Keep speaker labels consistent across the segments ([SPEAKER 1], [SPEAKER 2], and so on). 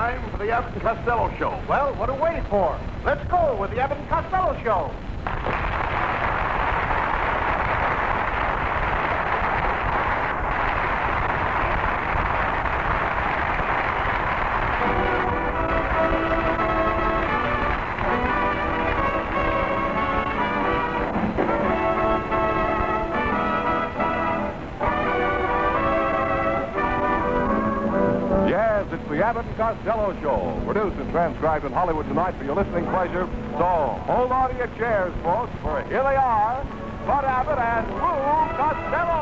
[SPEAKER 1] time for the Abbott and Costello Show.
[SPEAKER 2] Well, what are we waiting for? Let's go with the Abbott and Costello Show.
[SPEAKER 1] Costello Show, produced and transcribed in Hollywood tonight for your listening pleasure. So hold on to your chairs, folks, for here they are, Bud Abbott and Lou Costello.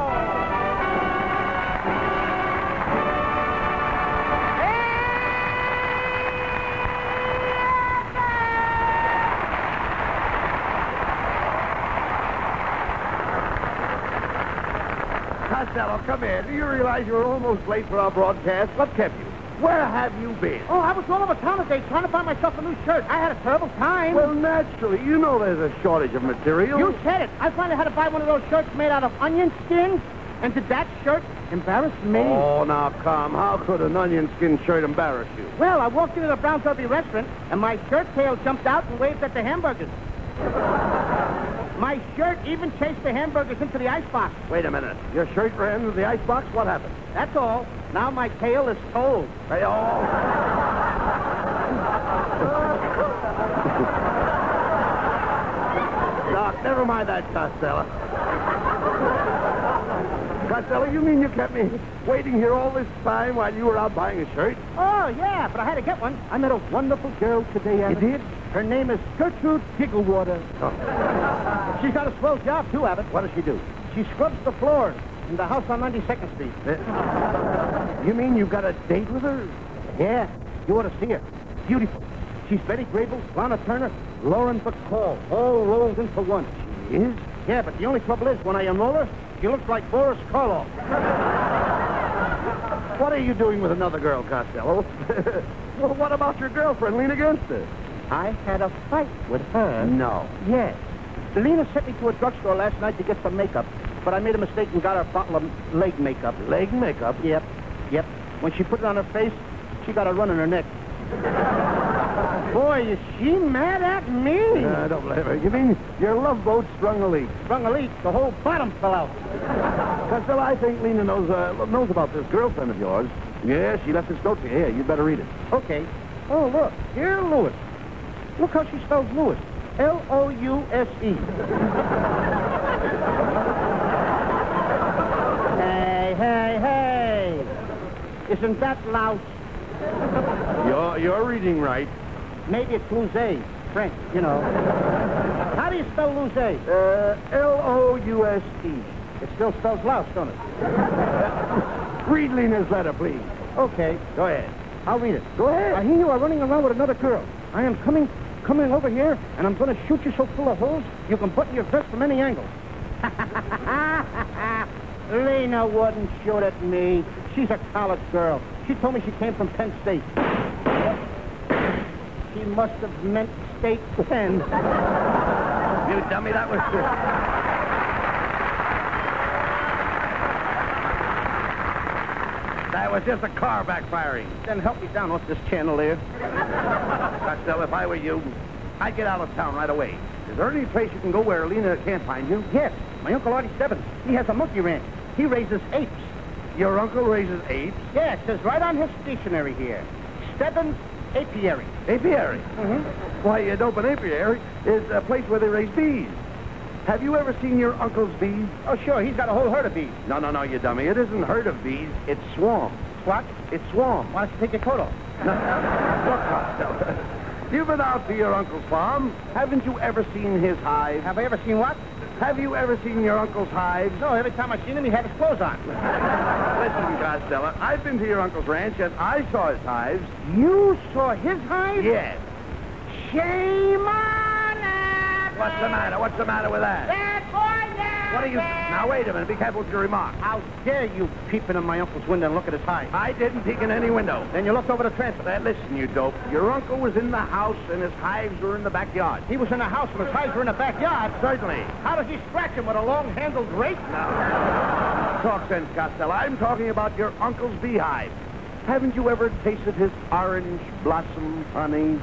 [SPEAKER 3] Costello, come here. Do you realize you're almost late for our broadcast? What kept you? Where have you been?
[SPEAKER 2] Oh, I was all over town today trying to find myself a new shirt. I had a terrible time.
[SPEAKER 3] Well, naturally. You know there's a shortage of material.
[SPEAKER 2] you said it. I finally had to buy one of those shirts made out of onion skin. And did that shirt embarrass me?
[SPEAKER 3] Oh, now come. How could an onion skin shirt embarrass you?
[SPEAKER 2] Well, I walked into the Brown Derby restaurant, and my shirt tail jumped out and waved at the hamburgers. my shirt even chased the hamburgers into the icebox.
[SPEAKER 3] Wait a minute. Your shirt ran into the icebox? What happened?
[SPEAKER 2] That's all. Now my tail is told.
[SPEAKER 3] Hey, oh. Doc, never mind that, Costello. Costello, you mean you kept me waiting here all this time while you were out buying a shirt?
[SPEAKER 2] Oh, yeah, but I had to get one. I met a wonderful girl today, Abbott.
[SPEAKER 3] did?
[SPEAKER 2] Her name is Gertrude Gigglewater. Oh. She's got a swell job, too, Abbott.
[SPEAKER 3] What does she do?
[SPEAKER 2] She scrubs the floors in the house on 92nd Street. Eh?
[SPEAKER 3] You mean you've got a date with her?
[SPEAKER 2] Yeah, you ought to see her. Beautiful. She's Betty Grable, Lana Turner, Lauren Bacall, all rolled into one.
[SPEAKER 3] She is?
[SPEAKER 2] Yeah, but the only trouble is, when I unroll her, she looks like Boris Karloff.
[SPEAKER 3] What are you doing with another girl, Costello? well, what about your girlfriend? Lena Genster.
[SPEAKER 2] I had a fight with her.
[SPEAKER 3] No.
[SPEAKER 2] Yes. Lena sent me to a drugstore last night to get some makeup, but I made a mistake and got her a bottle of leg makeup.
[SPEAKER 3] Leg makeup?
[SPEAKER 2] Yep, yep. When she put it on her face, she got a run in her neck. Boy, is she mad at me?
[SPEAKER 3] I don't blame her. You mean your love boat sprung a leak?
[SPEAKER 2] Sprung a leak. The whole bottom fell out.
[SPEAKER 3] Costello, I think Lena knows uh, knows about this girlfriend of yours. Yeah, she left this note for you. Here, you'd better read it.
[SPEAKER 2] Okay. Oh, look. Dear Lewis. Look how she spells Lewis. L-O-U-S-E. Isn't that louse?
[SPEAKER 3] You're, you're reading right.
[SPEAKER 2] Maybe it's Louze. French, you know. How do you spell Louze?
[SPEAKER 3] Uh, L-O-U-S-E.
[SPEAKER 2] It still spells louse, don't it?
[SPEAKER 3] Read Lena's letter, please.
[SPEAKER 2] Okay.
[SPEAKER 3] Go ahead.
[SPEAKER 2] I'll read it.
[SPEAKER 3] Go ahead.
[SPEAKER 2] I hear you are running around with another girl. I am coming coming over here, and I'm going to shoot you so full of holes you can button your vest from any angle. Lena wouldn't shoot at me. She's a college girl. She told me she came from Penn State. She must have meant State Penn.
[SPEAKER 3] You dummy, that was... that was just a car backfiring.
[SPEAKER 2] Then help me down off this chandelier.
[SPEAKER 3] Costello, if I were you, I'd get out of town right away. Is there any place you can go where Lena can't find you?
[SPEAKER 2] Yes, my Uncle Artie Stebbins. He has a monkey ranch. He raises apes.
[SPEAKER 3] Your uncle raises apes?
[SPEAKER 2] Yeah, it says right on his stationery here. Stebbins Apiary.
[SPEAKER 3] Apiary?
[SPEAKER 2] Mm-hmm.
[SPEAKER 3] Why, an open apiary is a place where they raise bees. Have you ever seen your uncle's bees?
[SPEAKER 2] Oh, sure, he's got a whole herd of bees.
[SPEAKER 3] No, no, no, you dummy. It isn't herd of bees. It's swarm.
[SPEAKER 2] What?
[SPEAKER 3] It's swarm.
[SPEAKER 2] Why don't you take your coat off?
[SPEAKER 3] Look, Costello. You've been out to your uncle's farm. Haven't you ever seen his hive?
[SPEAKER 2] Have I ever seen what?
[SPEAKER 3] Have you ever seen your uncle's hives?
[SPEAKER 2] No, every time I seen him, he had his clothes on.
[SPEAKER 3] Listen, Costello, I've been to your uncle's ranch and I saw his hives.
[SPEAKER 2] You saw his hives?
[SPEAKER 3] Yes.
[SPEAKER 2] Shame on it!
[SPEAKER 3] What's the matter? What's the matter with that?
[SPEAKER 2] Bad boy!
[SPEAKER 3] What are you... Now, wait a minute. Be careful with your remark.
[SPEAKER 2] How dare you peep in my uncle's window and look at his hive?
[SPEAKER 3] I didn't peek in any window.
[SPEAKER 2] Then you looked over the transom.
[SPEAKER 3] Now, listen, you dope. Your uncle was in the house and his hives were in the backyard.
[SPEAKER 2] He was in the house and his hives were in the backyard.
[SPEAKER 3] Certainly.
[SPEAKER 2] How does he scratch him with a long-handled rake?
[SPEAKER 3] Talk sense, Costello. I'm talking about your uncle's beehive. Haven't you ever tasted his orange blossom honey?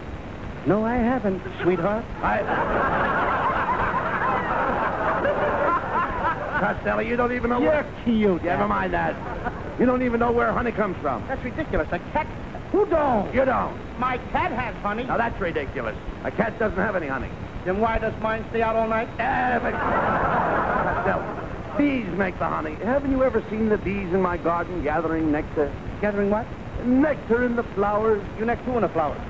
[SPEAKER 2] No, I haven't, sweetheart.
[SPEAKER 3] I... Costello, you don't even know
[SPEAKER 2] You're
[SPEAKER 3] where...
[SPEAKER 2] cute.
[SPEAKER 3] Never mind that. You don't even know where honey comes from.
[SPEAKER 2] That's ridiculous. A cat? Who don't?
[SPEAKER 3] You don't.
[SPEAKER 2] My cat has honey.
[SPEAKER 3] Now, that's ridiculous. A cat doesn't have any honey.
[SPEAKER 2] Then why does mine stay out all night?
[SPEAKER 3] But... Costello, bees make the honey. Haven't you ever seen the bees in my garden gathering nectar?
[SPEAKER 2] Gathering what?
[SPEAKER 3] Nectar in the flowers.
[SPEAKER 2] You next two in the flowers.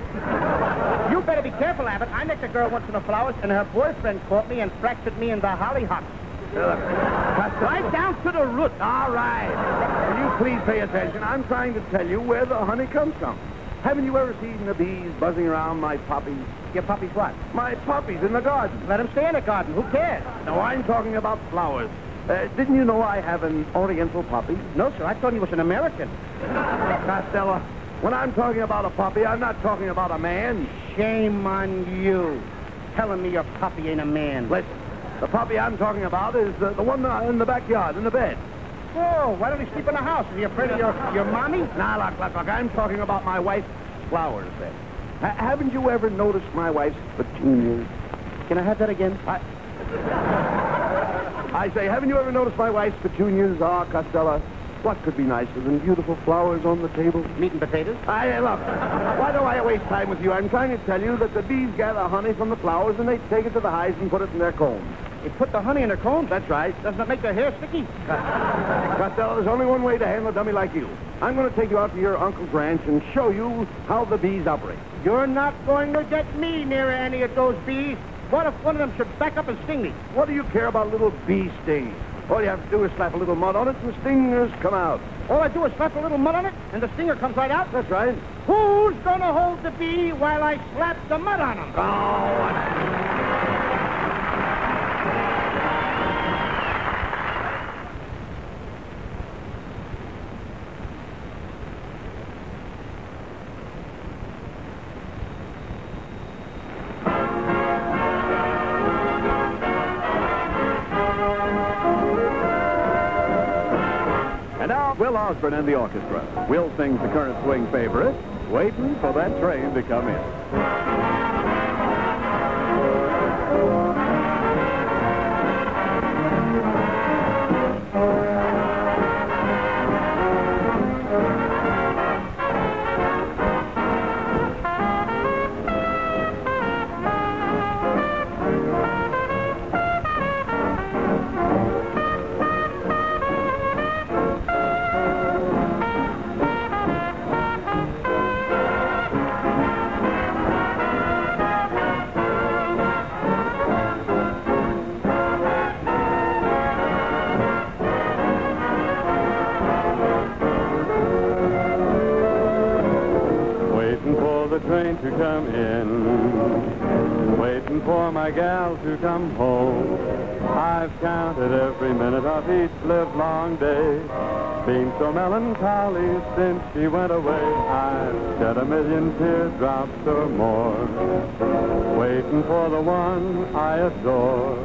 [SPEAKER 2] you better be careful, Abbott. I necked a girl once in the flowers, and her boyfriend caught me and fractured me in the hollyhocks. Right down to the root.
[SPEAKER 3] All right. Will you please pay attention? I'm trying to tell you where the honey comes from. Haven't you ever seen the bees buzzing around my poppies?
[SPEAKER 2] Your poppies what?
[SPEAKER 3] My poppies in the garden.
[SPEAKER 2] Let them stay in the garden. Who cares?
[SPEAKER 3] No, I'm talking about flowers. Uh, didn't you know I have an oriental poppy?
[SPEAKER 2] No, sir. I thought he was an American.
[SPEAKER 3] Costello, when I'm talking about a poppy, I'm not talking about a man.
[SPEAKER 2] Shame on you. Telling me your puppy ain't a man.
[SPEAKER 3] Listen, the puppy I'm talking about is uh, the one uh, in the backyard, in the bed.
[SPEAKER 2] Oh, why don't he sleep in the house? Is he afraid of your, your mommy?
[SPEAKER 3] Now, look, look, look, I'm talking about my wife's flowers bed. Ha- haven't you ever noticed my wife's petunias?
[SPEAKER 2] Can I have that again?
[SPEAKER 3] I... I say, haven't you ever noticed my wife's petunias? Ah, Costello, what could be nicer than beautiful flowers on the table?
[SPEAKER 2] Meat and potatoes?
[SPEAKER 3] I, look, why do I waste time with you? I'm trying to tell you that the bees gather honey from the flowers and they take it to the hives and put it in their combs.
[SPEAKER 2] They put the honey in their combs?
[SPEAKER 3] That's right.
[SPEAKER 2] Doesn't it make their hair sticky?
[SPEAKER 3] Costello, there's only one way to handle a dummy like you. I'm going to take you out to your uncle's ranch and show you how the bees operate.
[SPEAKER 2] You're not going to get me near any of those bees. What if one of them should back up and sting me?
[SPEAKER 3] What do you care about a little bee sting? All you have to do is slap a little mud on it and the stingers come out.
[SPEAKER 2] All I do is slap a little mud on it, and the stinger comes right out.
[SPEAKER 3] That's right.
[SPEAKER 2] Who's going to hold the bee while I slap the mud on him?
[SPEAKER 3] Oh,
[SPEAKER 1] Osborne and the orchestra. Will sings the current swing favorite, waiting for that train to come in.
[SPEAKER 4] Melancholy since she went away. I've shed a million teardrops or more. Waiting for the one I adore.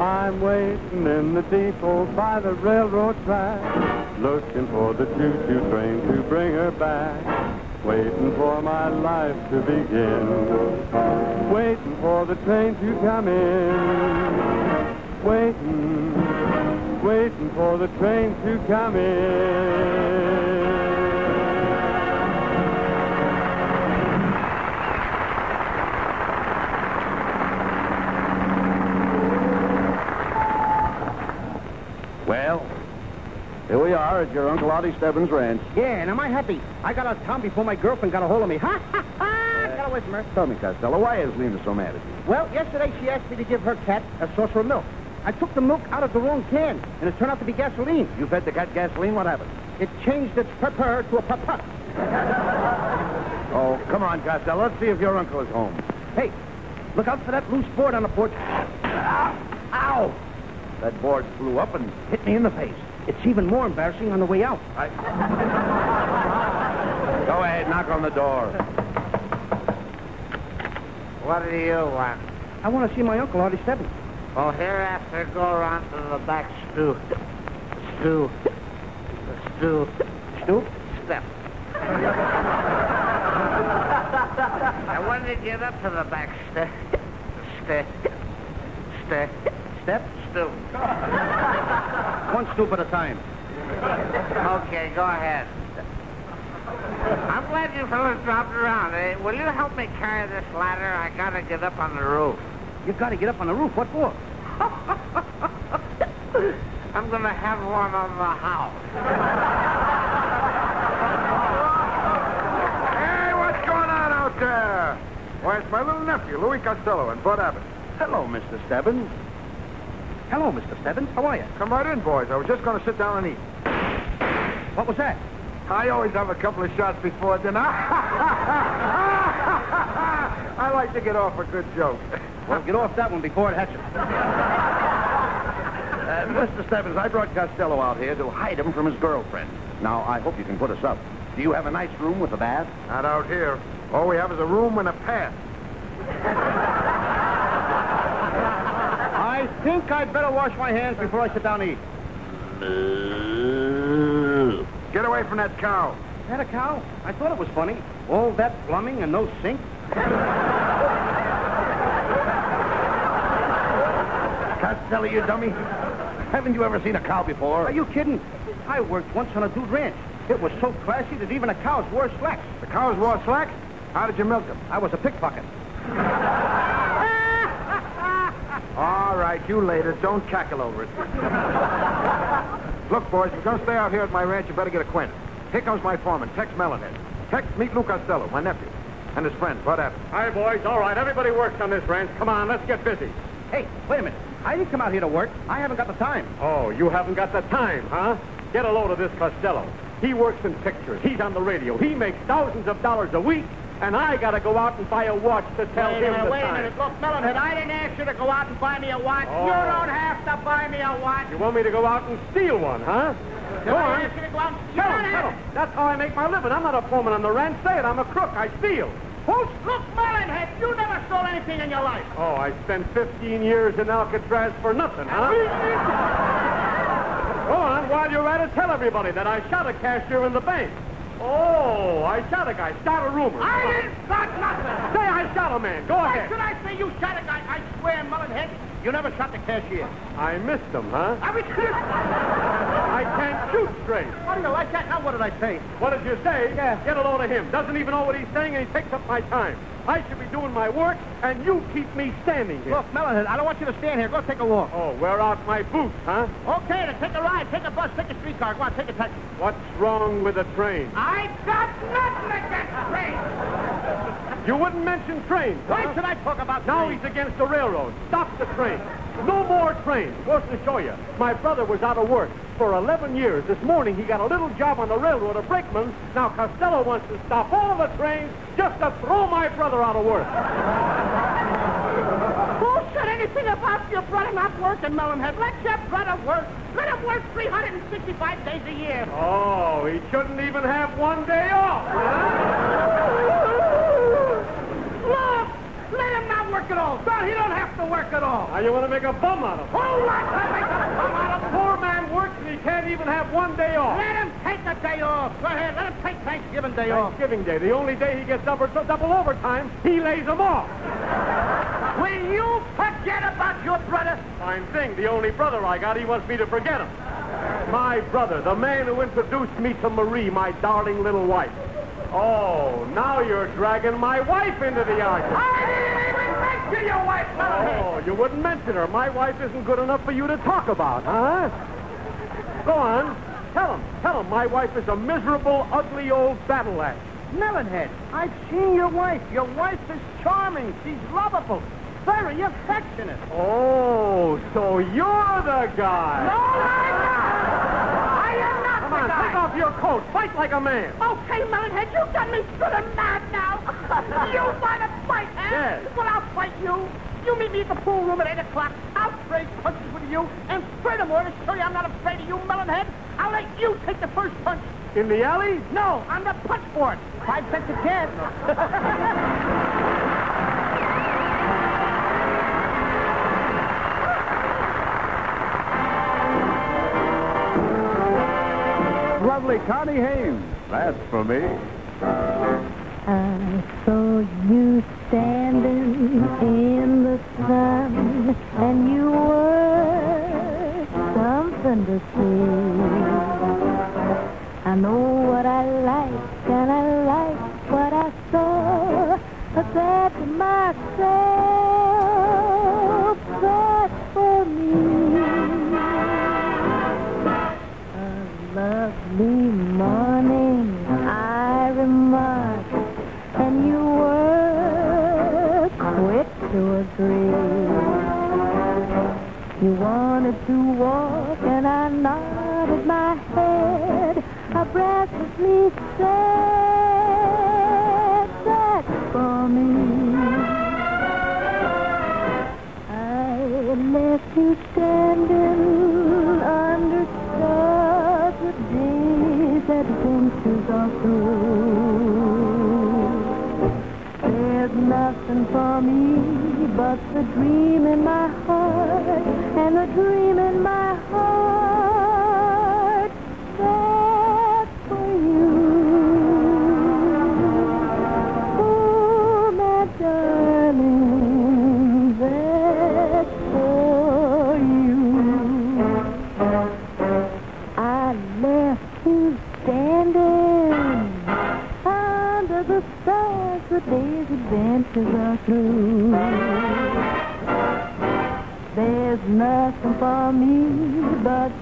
[SPEAKER 4] I'm waiting in the depot by the railroad track. Looking for the choo-choo train to bring her back. Waiting for my life to begin. Waiting for the train to come in. Waiting, waiting for the train to come in.
[SPEAKER 3] Well, here we are at your Uncle Artie Stebbins' ranch.
[SPEAKER 2] Yeah, and am I happy? I got out of town before my girlfriend got a hold of me. Ha, ha, ha! Got away from her.
[SPEAKER 3] Tell me, Costello, why is Lena so mad at you?
[SPEAKER 2] Well, yesterday she asked me to give her cat a saucer of milk. I took the milk out of the wrong can, and it turned out to be gasoline.
[SPEAKER 3] You fed the cat gasoline, what happened?
[SPEAKER 2] It changed its purpur to a papa.
[SPEAKER 3] Oh, come on, Costello. Let's see if your uncle is home.
[SPEAKER 2] Hey, look out for that loose board on the porch.
[SPEAKER 3] Ow! Ow! That board flew up and hit me in the face.
[SPEAKER 2] It's even more embarrassing on the way out.
[SPEAKER 3] I... Go ahead, knock on the door.
[SPEAKER 5] What do you want?
[SPEAKER 2] I want to see my uncle, Artie Stebbins.
[SPEAKER 5] Well, hereafter, go around to the back stew. Stew. The stew.
[SPEAKER 2] Stu?
[SPEAKER 5] Step. And when did you get up to the back step? Step. Step.
[SPEAKER 2] Step?
[SPEAKER 5] Stoop.
[SPEAKER 2] One stoop at a time.
[SPEAKER 5] Okay, go ahead. I'm glad you fellas dropped around. Eh? Will you help me carry this ladder? I gotta get up on the roof.
[SPEAKER 2] You gotta get up on the roof. What for?
[SPEAKER 5] I'm gonna have one on the house.
[SPEAKER 3] Hey, what's going on out there? Why, it's my little nephew, Louis Costello, and Bud Abbott.
[SPEAKER 6] Hello, Mr. Stebbins.
[SPEAKER 2] Hello, Mr. Stebbins. How are you?
[SPEAKER 3] Come right in, boys. I was just going to sit down and eat.
[SPEAKER 2] What was that?
[SPEAKER 3] I always have a couple of shots before dinner. I like to get off a good joke.
[SPEAKER 2] Well, get off that one before it hatches.
[SPEAKER 6] Uh, Mr. Stebbins, I brought Costello out here to hide him from his girlfriend. Now, I hope you can put us up. Do you have a nice room with a bath?
[SPEAKER 3] Not out here. All we have is a room and a path.
[SPEAKER 2] I think I'd better wash my hands before I sit down to eat.
[SPEAKER 3] Get away from that cow.
[SPEAKER 2] Is that a cow? I thought it was funny. All that plumbing and no sink.
[SPEAKER 6] Costello, you dummy. Haven't you ever seen a cow before?
[SPEAKER 2] Are you kidding? I worked once on a dude ranch. It was so classy that even the cows wore slacks.
[SPEAKER 3] The cows wore slacks? How did you milk them?
[SPEAKER 2] I was a pickpocket.
[SPEAKER 3] All right, you later. Don't cackle over it. Look, boys, if you're going to stay out here at my ranch, you better get acquainted. Here comes my foreman, Tex Melonhead. Tex, meet Lou Costello, my nephew, and his friend, Bud Abbott.
[SPEAKER 7] Hi, boys. All right, everybody works on this ranch. Come on, let's get busy.
[SPEAKER 2] Hey, wait a minute. I didn't come out here to work. I haven't got the time.
[SPEAKER 7] Oh, you haven't got the time, huh? Get a load of this Costello. He works in pictures. He's on the radio. He makes thousands of dollars a week, and I got to go out and buy a watch to tell
[SPEAKER 2] wait
[SPEAKER 7] him
[SPEAKER 2] minute,
[SPEAKER 7] the
[SPEAKER 2] wait a
[SPEAKER 7] time.
[SPEAKER 2] minute. Look, Melonhead, I didn't ask you to go out and buy me a watch.
[SPEAKER 7] Oh.
[SPEAKER 2] You don't have to buy me a watch.
[SPEAKER 7] You want me to go out and steal one, huh? Go
[SPEAKER 2] I
[SPEAKER 7] on.
[SPEAKER 2] ask you to go out and... You
[SPEAKER 7] Tell him, tell him. That's how I make my living. I'm not a foreman on the ranch. Say it. I'm a crook. I steal.
[SPEAKER 2] Who's... Look, Melonhead, you never stole anything in your life.
[SPEAKER 7] Oh, I spent 15 years in Alcatraz for nothing, huh? Go on, while you're at it, tell everybody that I shot a cashier in the bank. Oh, I shot a guy. Start a rumor.
[SPEAKER 2] I didn't start nothing.
[SPEAKER 7] Say I shot a man. Go
[SPEAKER 2] Why
[SPEAKER 7] ahead.
[SPEAKER 2] should I say you shot a guy? I swear, Melonhead, you never shot the cashier.
[SPEAKER 7] I missed him, huh?
[SPEAKER 2] I was...
[SPEAKER 7] I can't shoot straight.
[SPEAKER 2] How do you like that? Now, what did I say?
[SPEAKER 7] What did you say?
[SPEAKER 2] Yeah.
[SPEAKER 7] Get a load of him. Doesn't even know what he's saying, and he takes up my time. I should be doing my work, and you keep me standing here.
[SPEAKER 2] Look, Melonhead, I don't want you to stand here. Go take a walk.
[SPEAKER 7] Oh, wear out my boots, huh?
[SPEAKER 2] Okay, then take a ride. Take a bus. Take a streetcar. Go on, take a taxi.
[SPEAKER 7] What's wrong with the train?
[SPEAKER 2] I've got nothing against trains.
[SPEAKER 7] You wouldn't mention trains.
[SPEAKER 2] Why
[SPEAKER 7] huh?
[SPEAKER 2] should I talk about
[SPEAKER 7] Now
[SPEAKER 2] trains?
[SPEAKER 7] he's against the railroad. Stop the train. No more trains. Goes to show you. My brother was out of work for 11 years. This morning he got a little job on the railroad, a brakeman. Now Costello wants to stop all the trains just to throw my brother out of work.
[SPEAKER 2] Who said anything about your brother not working, Melonhead? Let your brother work. Let him work 365 days a year.
[SPEAKER 7] Oh, he shouldn't even have one day off.
[SPEAKER 2] Look, let him not work at all. No, he don't have to work at all.
[SPEAKER 7] Now you want to make a bum out of him.
[SPEAKER 2] Who wants to make a bum out of him?
[SPEAKER 7] Poor man works and he can't even have one day off.
[SPEAKER 2] Let him take a day off. Go ahead, let him take Thanksgiving Day off.
[SPEAKER 7] Thanksgiving Day, the only day he gets double, double overtime, he lays them off.
[SPEAKER 2] Will you forget about your brother?
[SPEAKER 7] Fine thing. The only brother I got, he wants me to forget him. My brother, the man who introduced me to Marie, my darling little wife. Oh, now you're dragging my wife into the argument.
[SPEAKER 2] I mention your wife, Melonhead.
[SPEAKER 7] Oh, you wouldn't mention her. My wife isn't good enough for you to talk about, huh? Go on. Tell him. Tell him my wife is a miserable, ugly old battle axe.
[SPEAKER 2] Melonhead, I've seen your wife. Your wife is charming. She's lovable. Very affectionate.
[SPEAKER 7] Oh, so you're the guy.
[SPEAKER 2] No, I'm not. I am not
[SPEAKER 7] Come
[SPEAKER 2] the
[SPEAKER 7] on,
[SPEAKER 2] guy.
[SPEAKER 7] take off your coat. Fight like a man.
[SPEAKER 2] Okay, Melonhead, you got me good and mad now. you want to?
[SPEAKER 7] Yes.
[SPEAKER 2] Well, I'll fight you. You meet me at the pool room at 8 o'clock. I'll trade punches with you. And furthermore, to show you I'm not afraid of you, Melonhead, I'll let you take the first punch.
[SPEAKER 7] In the alley?
[SPEAKER 2] No, on the punch board. Five cents a chance.
[SPEAKER 6] Lovely Connie Haines. That's for me.
[SPEAKER 8] I saw you standing in the sun, and you were something to see. I know what I like, and I like what I saw. I said to myself, You wanted to walk, and I nodded my head. I breathlessly said, that's for me.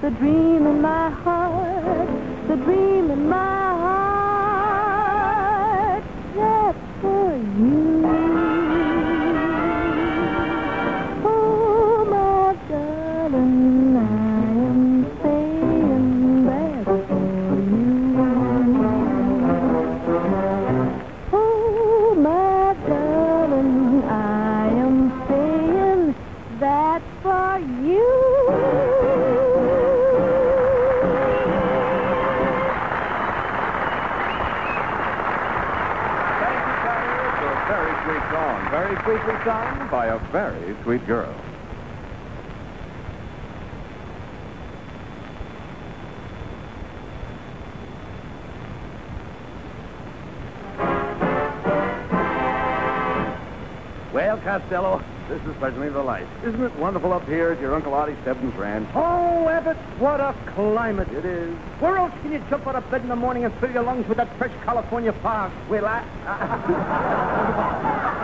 [SPEAKER 8] The dream in my heart, the dream in my heart. That's for you. Oh, my darling, I am saying that's for you. Oh, my darling, I am saying that's for you.
[SPEAKER 1] Very sweetly sung by a very sweet girl.
[SPEAKER 3] Well, Costello, this is certainly the life. Isn't it wonderful up here at your Uncle Artie Stebbins ranch?
[SPEAKER 2] Oh, Abbott, what a climate.
[SPEAKER 3] It is.
[SPEAKER 2] Where else can you jump out of bed in the morning and fill your lungs with that fresh California fog? Well, I...
[SPEAKER 3] I'd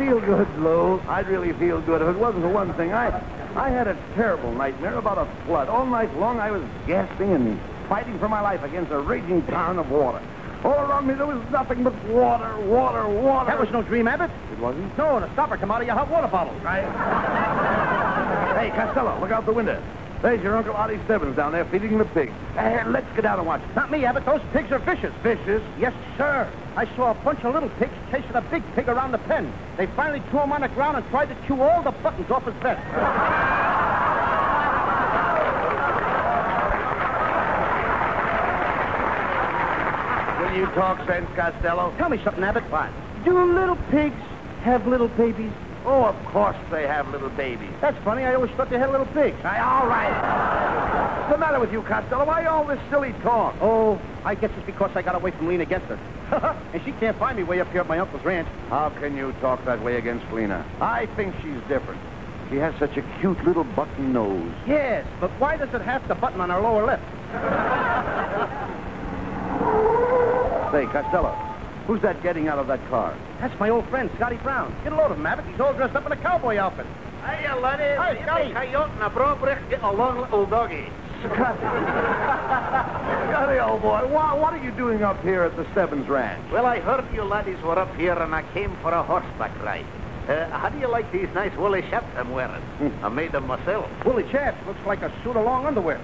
[SPEAKER 3] feel good, Lou. I'd really feel good if it wasn't for one thing. I, I had a terrible nightmare about a flood. All night long I was gasping and fighting for my life against a raging torrent of water. All around me there was nothing but water, water, water.
[SPEAKER 2] That was no dream, Abbott.
[SPEAKER 3] It wasn't?
[SPEAKER 2] No, the stopper come out of your hot water bottle.
[SPEAKER 3] Right. hey, Costello, look out the window. There's your Uncle Artie Stebbins down there feeding the pigs. Hey, uh, let's get out and watch.
[SPEAKER 2] Not me, Abbott. Those pigs are vicious.
[SPEAKER 3] Vicious?
[SPEAKER 2] Yes, sir. I saw a bunch of little pigs chasing a big pig around the pen. They finally threw him on the ground and tried to chew all the buttons off his vest.
[SPEAKER 3] Will you talk sense, Costello?
[SPEAKER 2] Tell me something, Abbott. What? Do little pigs have little babies?
[SPEAKER 3] Oh, of course they have little babies.
[SPEAKER 2] That's funny. I always thought they had little pigs.
[SPEAKER 3] All right. What's the matter with you, Costello? Why all this silly talk?
[SPEAKER 2] Oh, I guess it's because I got away from Lena against her. and she can't find me way up here at my uncle's ranch.
[SPEAKER 3] How can you talk that way against Lena? I think she's different. She has such a cute little button nose.
[SPEAKER 2] Yes, but why does it have the button on her lower lip?
[SPEAKER 3] Say, Costello, who's that getting out of that car?
[SPEAKER 2] That's my old friend, Scotty Brown. Get a load of him, Abbott. He's all dressed up in a cowboy outfit.
[SPEAKER 5] Hiya, laddie.
[SPEAKER 2] Hi, Scotty.
[SPEAKER 5] Coyote and a brobrick getting along, little doggy.
[SPEAKER 3] Scotty, Scotty, old boy, what, what are you doing up here at the Stebbins Ranch?
[SPEAKER 5] Well, I heard you laddies were up here, and I came for a horseback ride. Uh, how do you like these nice woolly chaps I'm wearing? I made them myself.
[SPEAKER 2] Woolly chaps. Looks like a suit of long underwear.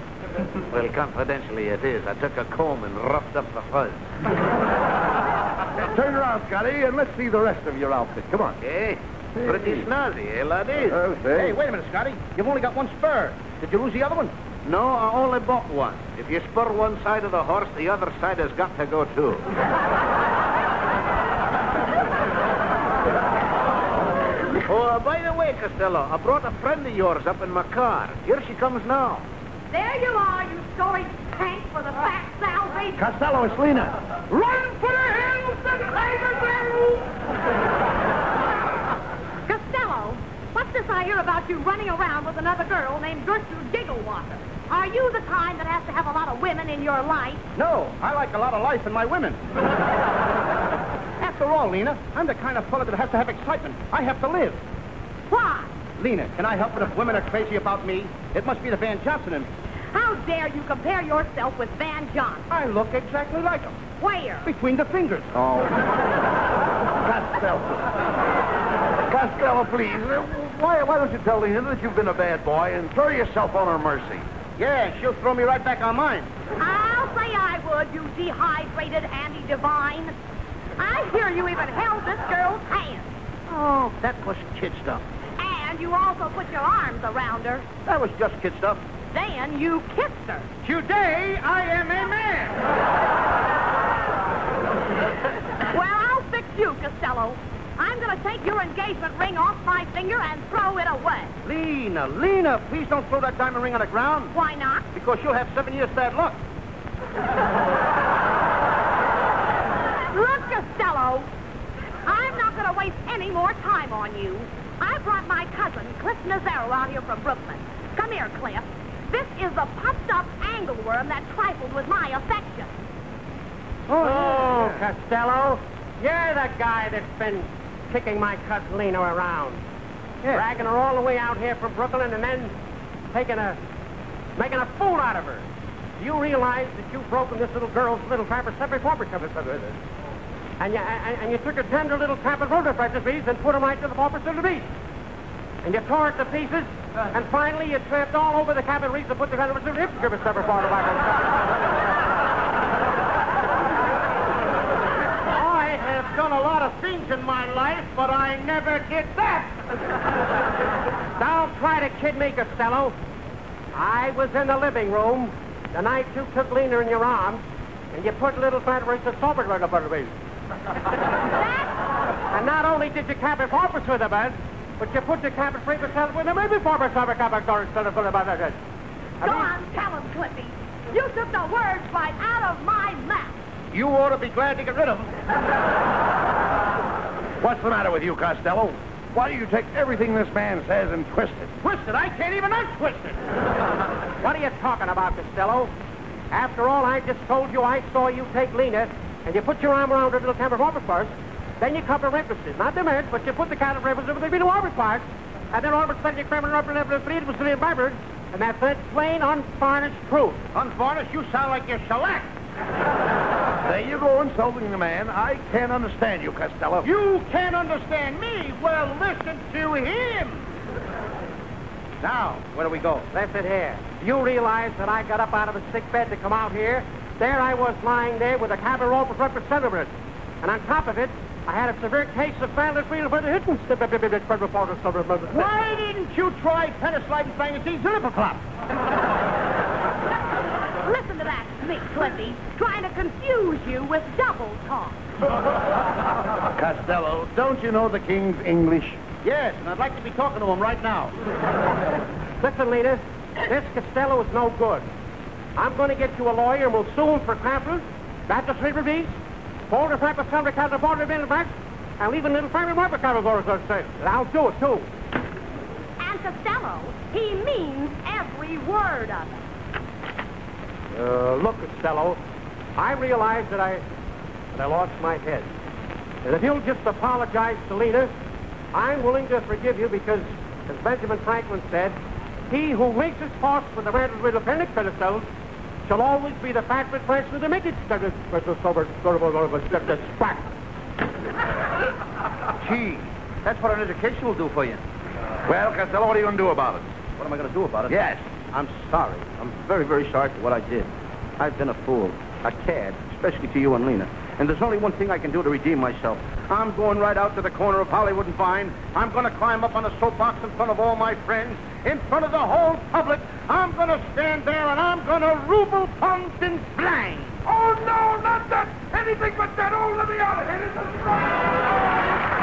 [SPEAKER 5] Well, confidentially it is. I took a comb and roughed up the fuzz.
[SPEAKER 3] Turn around, Scotty, and let's see the rest of your outfit. Come on.
[SPEAKER 5] Eh? Pretty snazzy, eh, laddies?
[SPEAKER 3] Oh, say.
[SPEAKER 2] Hey, wait a minute, Scotty. You've only got one spur. Did you lose the other one?
[SPEAKER 5] No, I only bought one. If you spur one side of the horse, the other side has got to go too. oh, uh, by the way, Costello, I brought a friend of yours up in my car. Here she comes now.
[SPEAKER 9] There you are, you sorry tank for the fat salvation.
[SPEAKER 3] Costello, it's Lena.
[SPEAKER 2] Run for the hills and hide
[SPEAKER 9] Costello, what's this I hear about you running around with another girl named Gertrude Gigglewater? Are you the kind that has to have a lot of women in your life?
[SPEAKER 2] No, I like a lot of life in my women. After all, Lena, I'm the kind of fellow that has to have excitement. I have to live.
[SPEAKER 9] Why?
[SPEAKER 2] Lena, can I help it if women are crazy about me? It must be the Van Johnson in me.
[SPEAKER 9] How dare you compare yourself with Van Johnson?
[SPEAKER 2] I look exactly like him.
[SPEAKER 9] Where?
[SPEAKER 2] Between the fingers.
[SPEAKER 3] Oh. Costello. Costello, please. uh, Why, why don't you tell Lena that you've been a bad boy and throw yourself on her mercy?
[SPEAKER 2] Yeah, she'll throw me right back on mine.
[SPEAKER 9] I'll say I would, you dehydrated Andy Devine. I hear you even held this girl's hand.
[SPEAKER 2] Oh, that was kid stuff.
[SPEAKER 9] And you also put your arms around her.
[SPEAKER 2] That was just kid stuff.
[SPEAKER 9] Then you kissed her.
[SPEAKER 2] Today, I am a man.
[SPEAKER 9] Well, I'll fix you, Costello. I'm going to take your engagement ring off my finger and throw it away.
[SPEAKER 2] Lena, Lena, please don't throw that diamond ring on the ground
[SPEAKER 9] Why not?
[SPEAKER 2] because you'll have seven years bad luck.
[SPEAKER 9] Look, Costello, I'm not going to waste any more time on you. I brought my cousin, Cliff Nazarro, out here from Brooklyn. Come here, Cliff. This is the puffed-up angleworm that trifled with my affection.
[SPEAKER 7] Oh, oh Costello, you're the guy that's been kicking my cousin Lena around. Dragging her all the way out here from Brooklyn and then taking a, making a fool out of her. Do you realize that you've broken this little girl's little trapper separate proper and you, and, and you took her tender little trapper rotor recipes and put them right to the paupers of the beast. And you tore it to pieces, and finally you tramped all over the cabin reefs and put the kind of a hip part of
[SPEAKER 2] I have done a lot of things in my life, but I never did that.
[SPEAKER 7] Don't try to kid me, Costello. I was in the living room the night you took Lena in your arms, and you put little batteries of sober up under me. And not only did you cap it porpoise with the bed, but you put the cabin free yourself with a maybe porpoise of a cabin door instead of putting about that.
[SPEAKER 9] Go on, tell him, Cliffy. You took the words right out of my mouth.
[SPEAKER 2] You ought to be glad to get rid of him.
[SPEAKER 3] What's the matter with you, Costello? Why do you take everything this man says and twist it?
[SPEAKER 2] Twist it. I can't even untwist it.
[SPEAKER 7] What are you talking about, Costello? After all, I just told you I saw you take Lena, and you put your arm around her little camera porpoise first. Then you cover references, not the marriage, but you put the kind of references over the video armor part. And then all of a sudden you cram it up and it was William Barbard. And that's it, plain, unvarnished truth.
[SPEAKER 2] Unvarnished, you sound like you're shellacked.
[SPEAKER 3] There you go insulting the man. I can't understand you, Costello.
[SPEAKER 2] You can't understand me. Well, listen to him. Now, where do we go?
[SPEAKER 7] Listen here. You realize that I got up out of a sick bed to come out here? There I was lying there with a cabin rope of representatives. And on top of it, I had a severe case of bandit renal for the hitting.
[SPEAKER 2] Why didn't you try penicillin fantasy Zilliperclop?
[SPEAKER 9] Listen to that sneak, Cliffy, trying to confuse you with double talk.
[SPEAKER 3] Costello, don't you know the king's English?
[SPEAKER 2] Yes, and I'd like to be talking to him right now.
[SPEAKER 7] Listen, Lena, this Costello is no good. I'm going to get you a lawyer and we'll sue him for tramplers, battle sleeper bees, fold a flap of thunder, cut the in the back, and leave a little family cover for us, I'd say. And I'll do it, too.
[SPEAKER 9] And Costello, he means every word of it.
[SPEAKER 7] Uh, look, Costello, I realize that I, that I lost my head. And if you'll just apologize to Lena, I'm willing to forgive you because, as Benjamin Franklin said, he who makes his horse with the man with the panic pedestals shall always be the fat with French with the make it
[SPEAKER 2] Gee, that's what an education will do for you.
[SPEAKER 3] Well, Costello, what are you going to do about it?
[SPEAKER 2] What am I going to do about it?
[SPEAKER 3] Yes.
[SPEAKER 2] I'm sorry. I'm very, very sorry for what I did. I've been a fool, a cad, especially to you and Lena. And there's only one thing I can do to redeem myself. I'm going right out to the corner of Hollywood and Vine. I'm going to climb up on a soapbox in front of all my friends, in front of the whole public. I'm going to stand there and I'm going to ruble pumped and blang.
[SPEAKER 1] Oh, no, not that. Anything but that. Oh, let me out of here. This is.